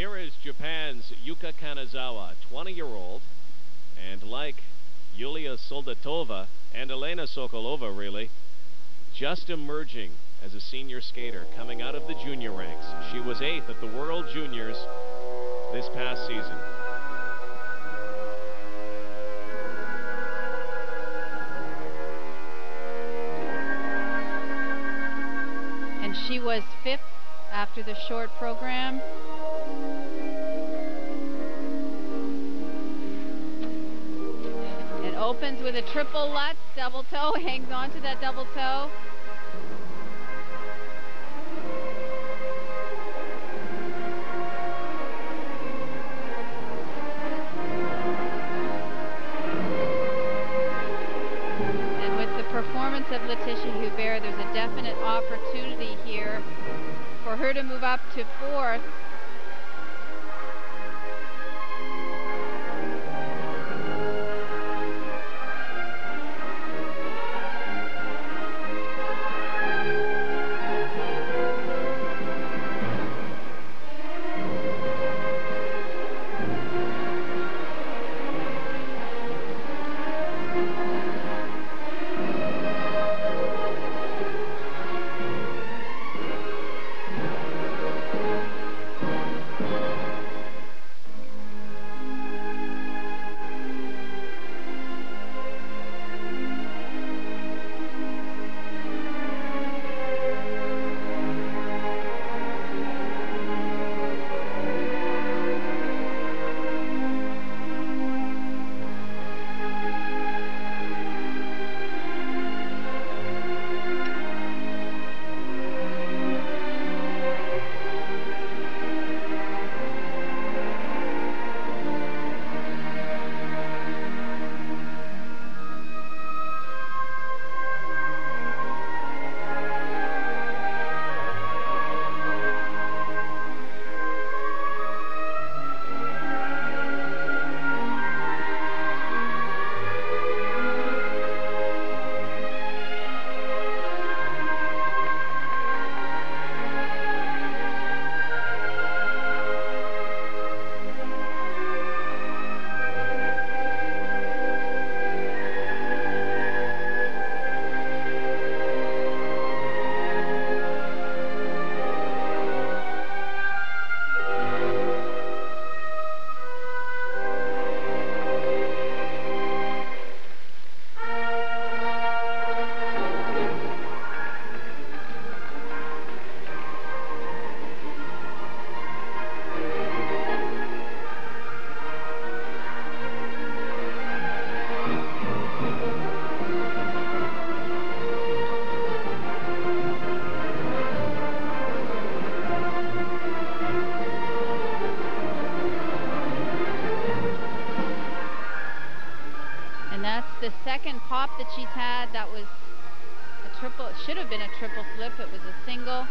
Here is Japan's Yuka Kanazawa, 20-year-old, and like Yulia Soldatova and Elena Sokolova, really, just emerging as a senior skater coming out of the junior ranks. She was eighth at the World Juniors this past season. And she was fifth after the short program. It opens with a triple Lutz, double toe, hangs on to that double toe. And with the performance of Laetitia Hubert, there's a definite opportunity here for her to move up to fourth. And that's the second pop that she's had. That was a triple, it should have been a triple flip. It was a single.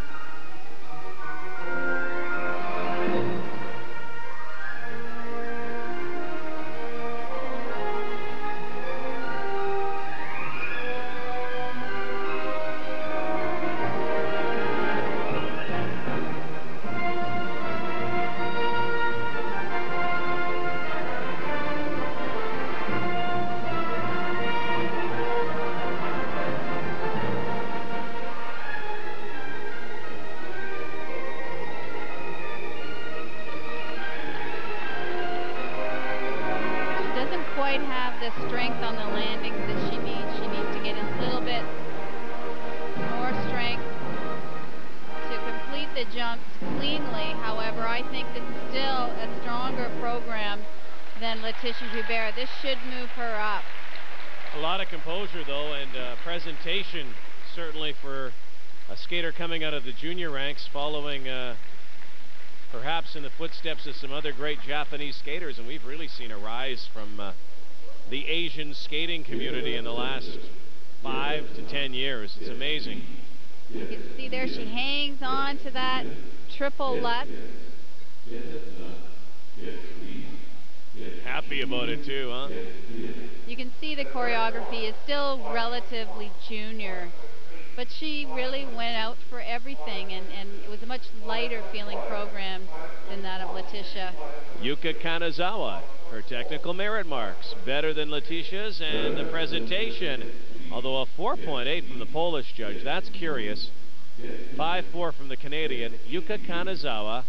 The strength on the landings that she needs. She needs to get a little bit more strength to complete the jumps cleanly. However, I think this is still a stronger program than Laetitia Hubert. This should move her up. A lot of composure, though, and uh, presentation, certainly for a skater coming out of the junior ranks, following uh, perhaps in the footsteps of some other great Japanese skaters. And we've really seen a rise from uh, the Asian skating community in the last five to ten years. It's amazing. You can see there she hangs on to that triple Lutz. Happy about it, too, huh? You can see the choreography is still relatively junior, but she really went out for everything, and, and it was a much lighter feeling program than that of Laetitia. Yuka Kanazawa, her technical merit marks better than Laetitia's, and the presentation, although a 4.8 from the Polish judge, that's curious. 5-4 from the Canadian, Yuka Kanazawa,